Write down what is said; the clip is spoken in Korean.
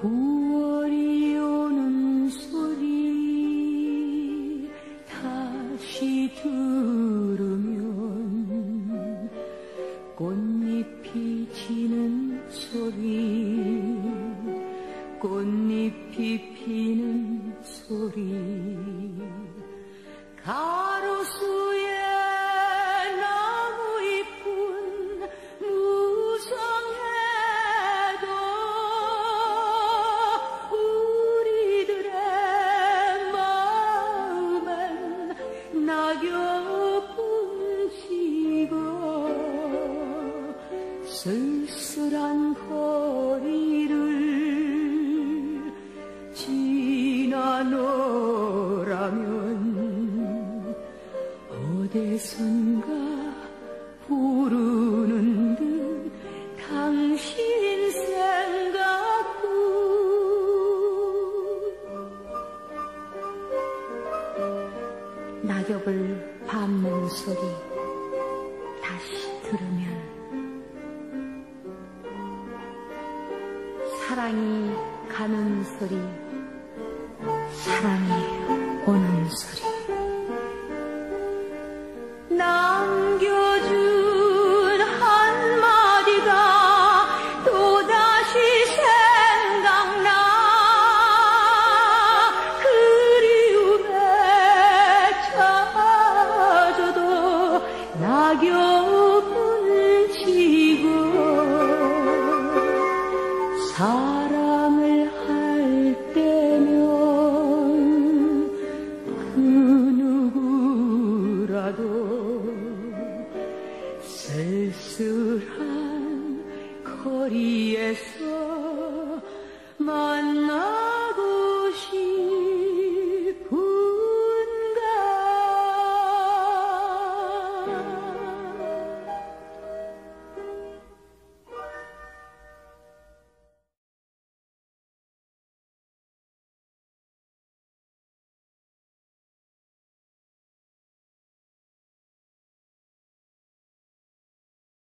9월이 오는 소리 다시 들으면 꽃잎이 지는 소리 꽃잎이 피는 소리. 가로수 지고 쓸쓸한 거리를 지나노라면 어디선가 부르는 듯 당신 낙엽을 밟는 소리 다시 들으면 사랑이 가는 소리 사랑이 낙엽은 지고 사랑을 할 때면 그 누구라도 쓸쓸한 거리에서 만나